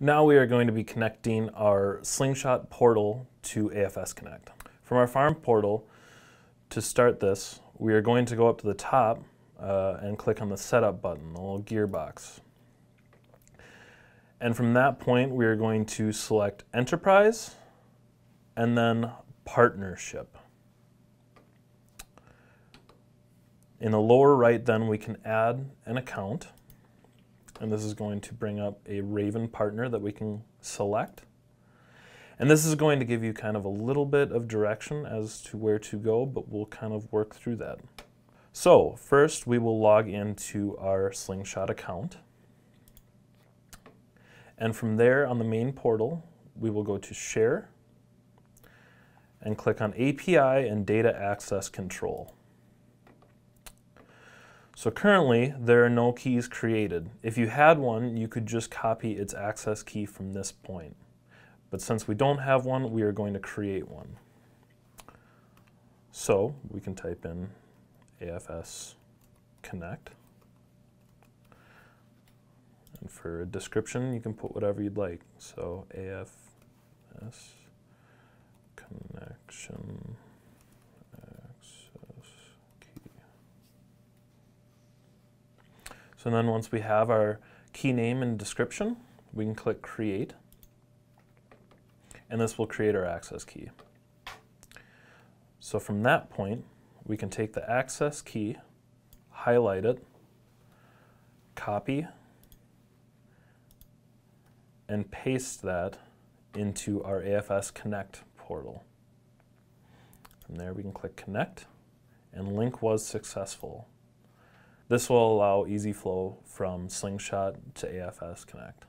Now we are going to be connecting our Slingshot portal to AFS Connect. From our farm portal, to start this, we are going to go up to the top uh, and click on the setup button, the little gearbox. And from that point, we are going to select enterprise and then partnership. In the lower right, then we can add an account. And this is going to bring up a Raven partner that we can select. And this is going to give you kind of a little bit of direction as to where to go, but we'll kind of work through that. So first we will log into our Slingshot account. And from there on the main portal, we will go to Share and click on API and Data Access Control. So currently, there are no keys created. If you had one, you could just copy its access key from this point. But since we don't have one, we are going to create one. So we can type in AFS connect. And for a description, you can put whatever you'd like. So AFS connection access key. So then once we have our key name and description, we can click create and this will create our access key. So from that point, we can take the access key, highlight it, copy, and paste that into our AFS Connect portal. From there we can click Connect, and link was successful. This will allow easy flow from Slingshot to AFS Connect.